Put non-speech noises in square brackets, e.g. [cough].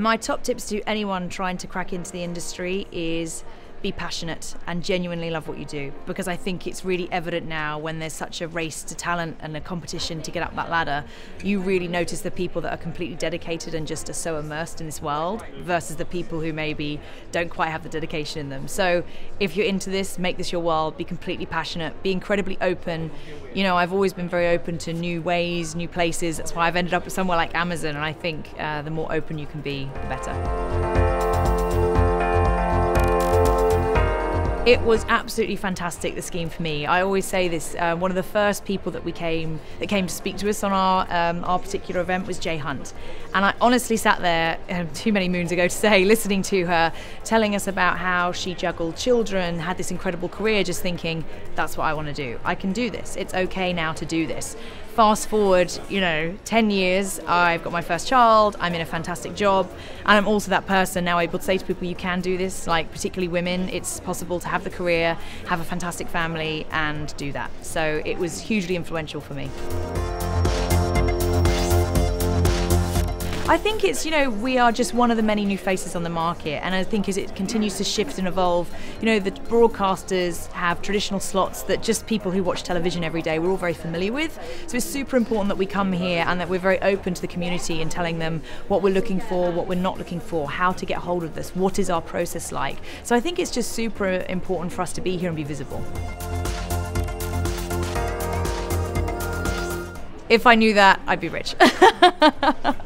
My top tips to anyone trying to crack into the industry is be passionate and genuinely love what you do because I think it's really evident now when there's such a race to talent and a competition to get up that ladder. You really notice the people that are completely dedicated and just are so immersed in this world versus the people who maybe don't quite have the dedication in them. So if you're into this, make this your world, be completely passionate, be incredibly open. You know, I've always been very open to new ways, new places. That's why I've ended up somewhere like Amazon, and I think uh, the more open you can be, the better. It was absolutely fantastic. The scheme for me. I always say this. Uh, one of the first people that we came that came to speak to us on our um, our particular event was Jay Hunt, and I honestly sat there uh, [laughs] too many moons ago to say, listening to her telling us about how she juggled children, had this incredible career, just thinking that's what I want to do. I can do this. It's okay now to do this fast forward, you know, 10 years, I've got my first child, I'm in a fantastic job, and I'm also that person now able to say to people, you can do this, like particularly women, it's possible to have the career, have a fantastic family, and do that. So it was hugely influential for me. I think it's, you know, we are just one of the many new faces on the market. And I think as it continues to shift and evolve, you know, the broadcasters have traditional slots that just people who watch television every day, we're all very familiar with. So it's super important that we come here and that we're very open to the community and telling them what we're looking for, what we're not looking for, how to get hold of this, what is our process like. So I think it's just super important for us to be here and be visible. If I knew that, I'd be rich. [laughs]